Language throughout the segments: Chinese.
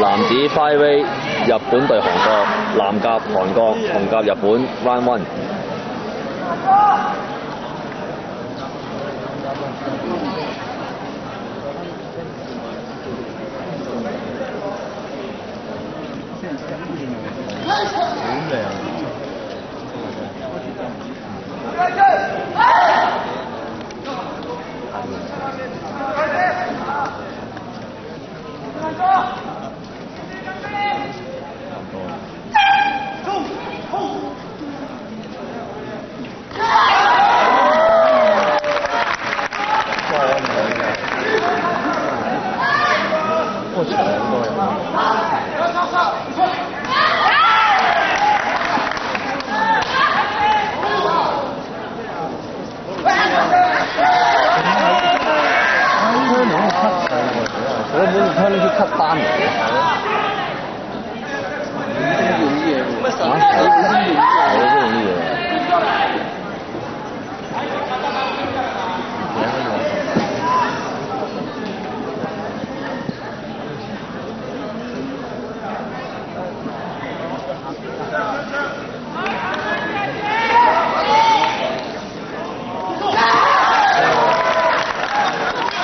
男子 5A 日本對韓國，藍甲韓國，紅甲日本 Round One。本聽呢啲吸單嚟嘅。嚇？係好容易嘅。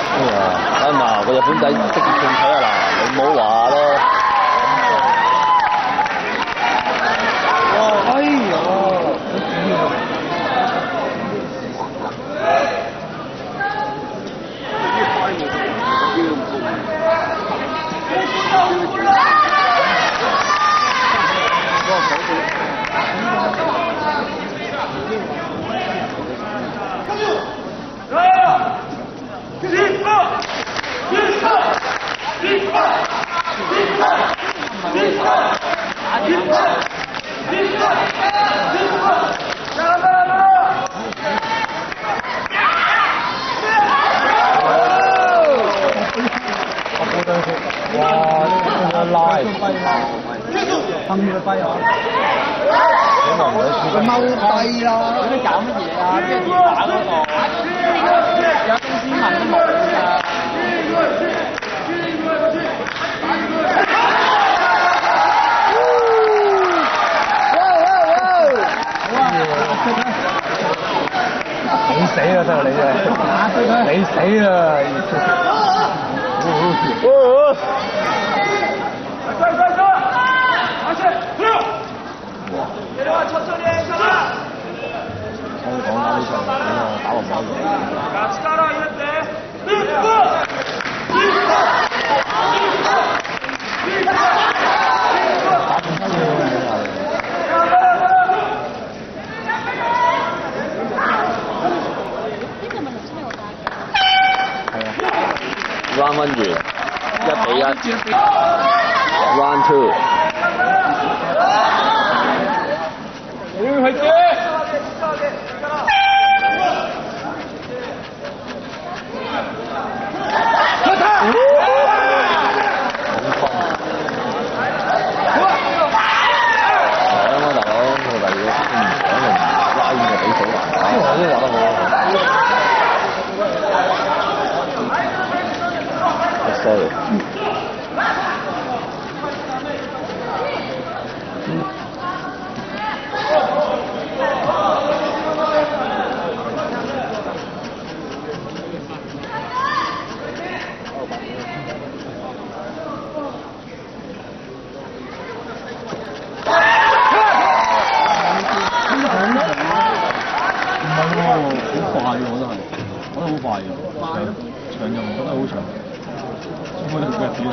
哎呀，睇嗱個日本仔識住轉睇啊嗱，你唔好話咯。哎呀！哇！呢個拉，坑佢跛啊！佢踎低啦。嗰啲搞乜嘢啊？咩電話嗰度？有公司問都冇㗎。你死啦！真係你真係，你死啦！香港打呢場咁啊，打落唔。打唔開嘅。Round One，一比一。Round Two。搶啊，大佬！佢第二個唔搶就唔拉遠就比數難打。呢個打得好。sorry。唔係喎，好快喎，我都係，我覺得好快嘅，長長又唔覺得好長，我哋腳短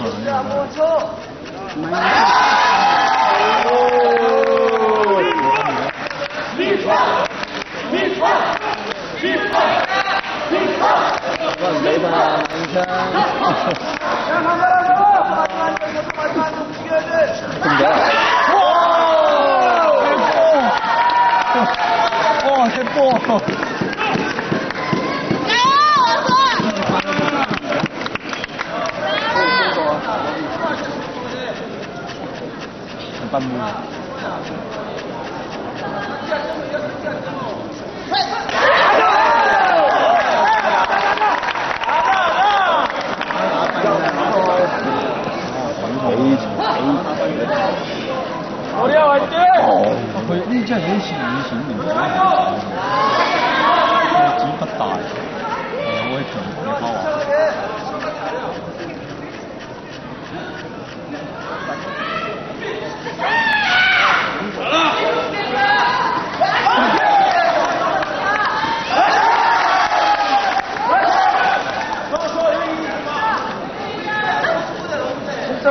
啊！我唔俾嘛，五槍。中咗啊！哇！隻波！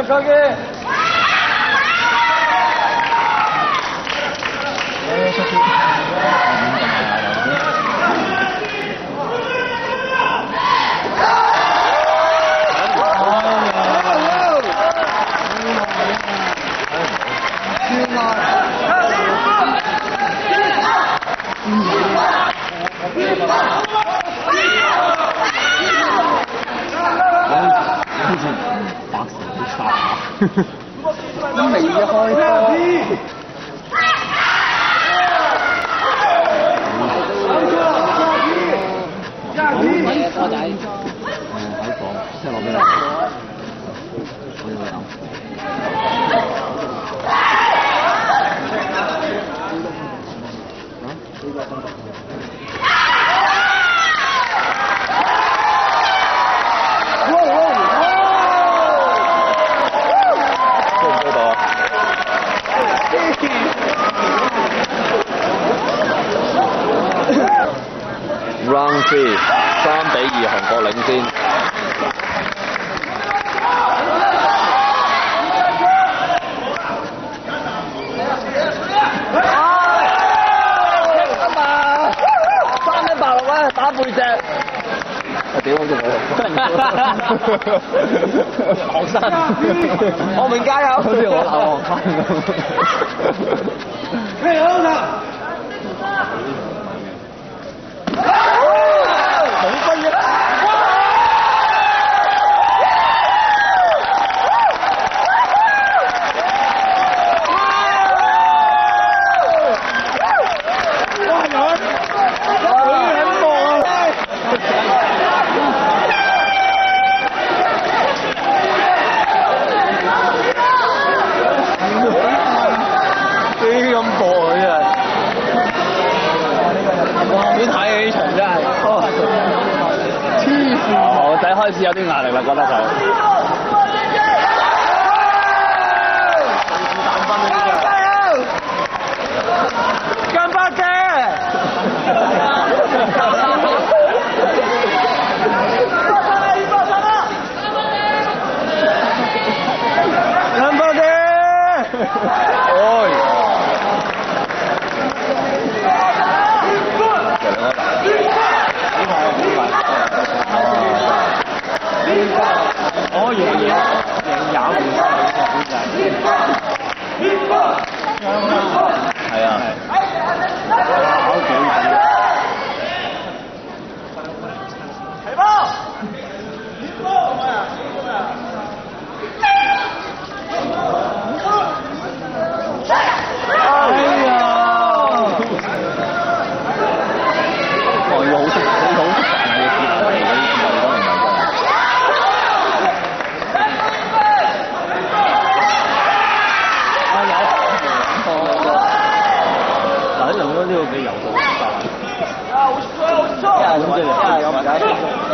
착하게. 네, 착하게. 未開波。我仔。誒喺房，即係落俾你。我要去飲。追唔追到啊？三比二，韓國領先。三一八打背脊。我屌好似冇學生，我明加油。好似我鬧學生咁。冇分嘅。幾咁薄啊！真係。哇！你睇呢場真係，黐線。我仔有啲壓力啦，覺得就。都可以咬到。啊，我瘦，我瘦。